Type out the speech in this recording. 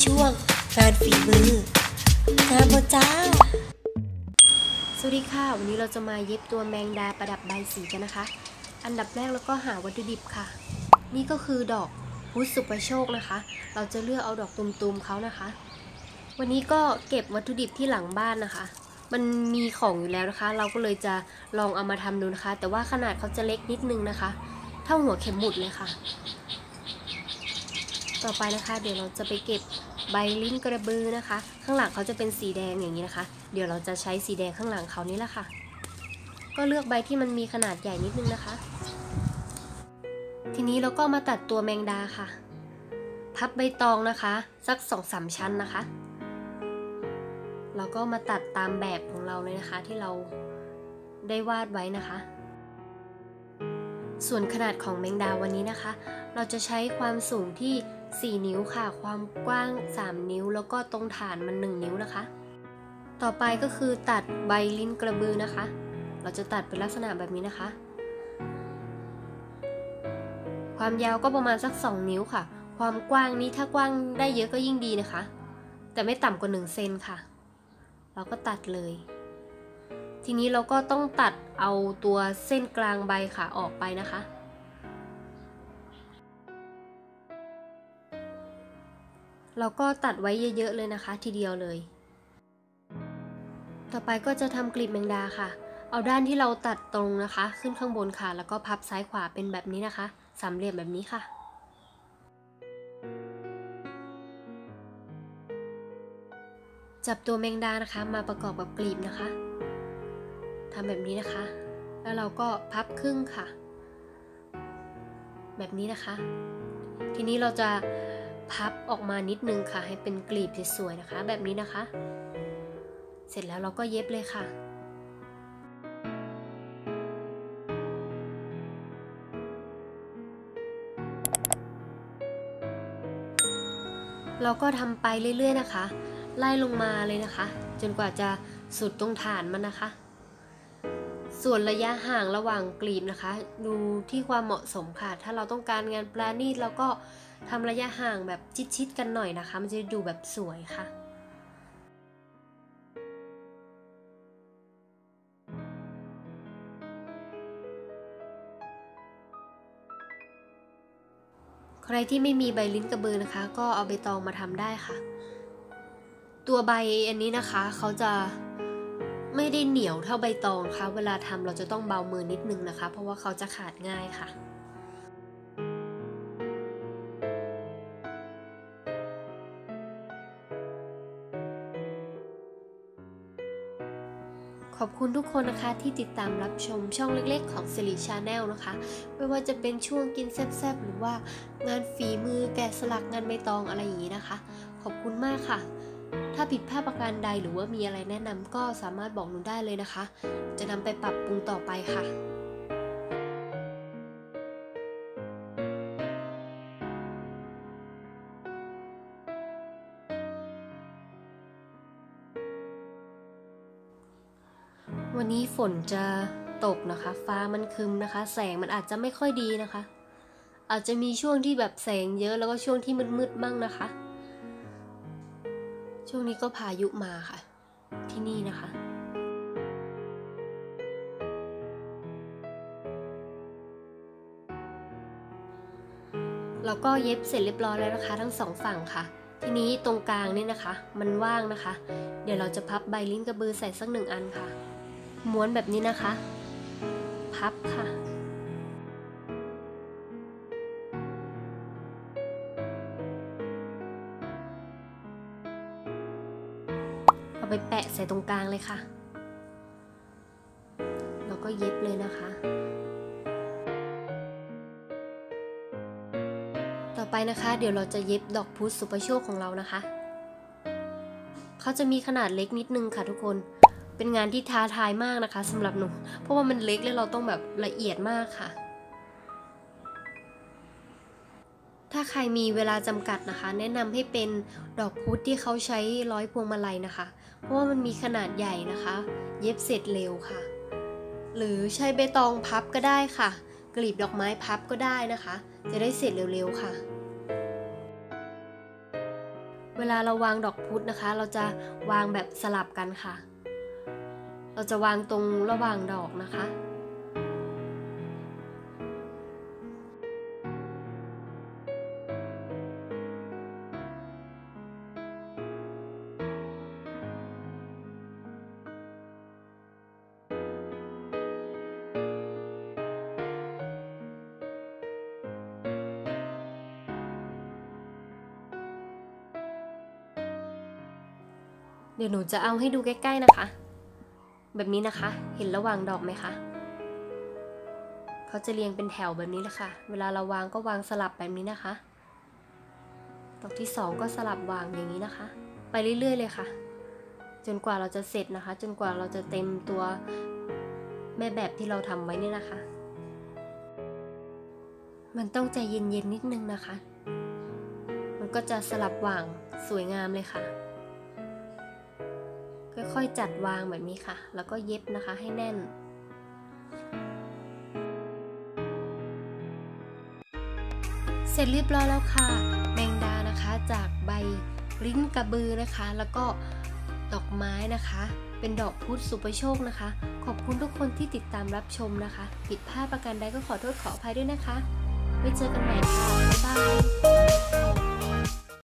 ช่วงงานฝีมืองานโบจ้า สวัสดีค่ะ วันนี้เราจะมาเย็บตัวแมงดาประดับใบสีกันนะคะ อันดับแรกแล้วก็หาวัตถุดิบค่ะ นี่ก็คือดอกพุธสุปโชคนะคะ เราจะเลือกเอาดอกตุมๆเขานะคะ วันนี้ก็เก็บวัตถุดิบที่หลังบ้านนะคะ มันมีของอยู่แล้วนะคะ เราก็เลยจะลองเอามาทำดูนะคะ แต่ว่าขนาดเขาจะเล็กนิดนึงนะคะ เท่าหัวเข็มหมุดเลยค่ะ ต่อไปนะคะ เดี๋ยวเราจะไปเก็บ ใบลิ้นกระบือนะคะ ข้างหลังเขาจะเป็นสีแดงอย่างนี้นะคะ เดี๋ยวเราจะใช้สีแดงข้างหลังเขานี่แหละค่ะ ก็เลือกใบที่มันมีขนาดใหญ่นิดนึงนะคะ ทีนี้เราก็มาตัดตัวแมงดาค่ะ พับใบตองนะคะ สักสองสามชั้นนะคะ เราก็มาตัดตามแบบของเราเลยนะคะ ที่เราได้วาดไว้นะคะ ส่วนขนาดของแมงดาวันนี้นะคะ เราจะใช้ความสูงที่ 4 นิ้วค่ะ ความกว้าง 3 นิ้ว แล้วก็ตรงฐานมัน 1 นิ้วนะคะ ต่อไปก็คือตัดใบลิ้นกระบือนะคะ เราจะตัดเป็นลักษณะแบบนี้นะคะ ความยาวก็ประมาณสัก 2 นิ้วค่ะ ความกว้างนี้ถ้ากว้างได้เยอะก็ยิ่งดีนะคะ แต่ไม่ต่ำกว่า 1 เซนค่ะ เราก็ตัดเลย ทีนี้เราก็ต้องตัดเอาตัวเส้นกลางใบค่ะออกไปนะคะ เราก็ตัดไว้เยอะๆเลยนะคะ ทีเดียวเลย ต่อไปก็จะทำกลีบแมงดาค่ะ เอาด้านที่เราตัดตรงนะคะ ขึ้นข้างบนค่ะ แล้วก็พับซ้ายขวาเป็นแบบนี้นะคะ สามเหลี่ยมแบบนี้ค่ะจับตัวแมงดานะคะมาประกอบกับกลีบนะคะทำแบบนี้นะคะ แล้วเราก็พับครึ่งค่ะ แบบนี้นะคะ ทีนี้เราจะ พับออกมานิดนึงค่ะ ให้เป็นกลีบสวยๆนะคะ แบบนี้นะคะ เสร็จแล้วเราก็เย็บเลยค่ะเราก็ทำไปเรื่อยๆนะคะ ไล่ลงมาเลยนะคะ จนกว่าจะสุดตรงฐานมันนะคะ ส่วนระยะห่างระหว่างกลีบนะคะ ดูที่ความเหมาะสมค่ะ ถ้าเราต้องการงานปลาณีตเราก็ ทำระยะห่างแบบชิดๆกันหน่อยนะคะ มันจะดูแบบสวยค่ะใครที่ไม่มีใบลิ้นกระบือนะคะ ก็เอาใบตองมาทำได้ค่ะ ตัวใบอันนี้นะคะเขาจะไม่ได้เหนียวเท่าใบตองค่ะ เวลาทำเราจะต้องเบามือนิดนึงนะคะ เพราะว่าเขาจะขาดง่ายค่ะ ขอบคุณทุกคนนะคะที่ติดตามรับชมช่องเล็กๆ ของสิริชาแนลนะคะ ไม่ว่าจะเป็นช่วงกินแซ่บๆ หรือว่างานฝีมือแกะสลักงานใบตองอะไรอย่างนี้นะคะ ขอบคุณมากค่ะ ถ้าผิดพลาดประการใดหรือว่ามีอะไรแนะนำก็สามารถบอกหนูได้เลยนะคะ จะนำไปปรับปรุงต่อไปค่ะ วันนี้ฝนจะตกนะคะ ฟ้ามันคึมนะคะ แสงมันอาจจะไม่ค่อยดีนะคะ อาจจะมีช่วงที่แบบแสงเยอะแล้วก็ช่วงที่มืดๆบ้างนะคะ ช่วงนี้ก็พายุมาค่ะ ที่นี่นะคะเราก็เย็บเสร็จเรียบร้อยแล้วนะคะ ทั้งสองฝั่งค่ะ ทีนี้ตรงกลางนี่นะคะ มันว่างนะคะ เดี๋ยวเราจะพับใบลิ้นกระบือใส่สักหนึ่งอันค่ะ ม้วนแบบนี้นะคะ พับค่ะ เอาไปแปะใส่ตรงกลางเลยค่ะ แล้วก็เย็บเลยนะคะ ต่อไปนะคะ เดี๋ยวเราจะเย็บดอกพุธสุปโชคของเรานะคะ เขาจะมีขนาดเล็กนิดนึงค่ะทุกคน เป็นงานที่ท้าทายมากนะคะสำหรับหนู เพราะว่ามันเล็กและเราต้องแบบละเอียดมากค่ะ ถ้าใครมีเวลาจำกัดนะคะ แนะนำให้เป็นดอกพุธที่เขาใช้ร้อยพวงมาลัยนะคะ เพราะว่ามันมีขนาดใหญ่นะคะ เย็บเสร็จเร็วค่ะ หรือใช้ใบตองพับก็ได้ค่ะ กลีบดอกไม้พับก็ได้นะคะ จะได้เสร็จเร็วๆค่ะเวลาเราวางดอกพุธนะคะ เราจะวางแบบสลับกันค่ะ เราจะวางตรงระหว่างดอกนะคะ เดี๋ยวหนูจะเอาให้ดูใกล้ ๆ นะคะ แบบนี้นะคะ เห็นระหว่างดอกไหมคะเขาจะเรียงเป็นแถวแบบนี้แหละค่ะ เวลาเราวางก็วางสลับแบบนี้นะคะ ดอกที่สองก็สลับวางอย่างนี้นะคะ ไปเรื่อยๆ เลยค่ะ จนกว่าเราจะเสร็จนะคะ จนกว่าเราจะเต็มตัวแม่แบบที่เราทำไว้นี่นะคะ มันต้องใจเย็นๆนิดนึงนะคะ มันก็จะสลับวางสวยงามเลยค่ะ ค่อยๆจัดวางแบบนี้ค่ะ แล้วก็เย็บนะคะให้แน่น เสร็จเรียบร้อยแล้วค่ะ แมงดานะคะจากใบลิ้นกระบือนะคะ แล้วก็ดอกไม้นะคะ เป็นดอกพุธสุปโชคนะคะ ขอบคุณทุกคนที่ติดตามรับชมนะคะ ผิดพลาดประการใดก็ขอโทษขออภัยด้วยนะคะไว้เจอกันใหม่ค่ะ บ๊ายบาย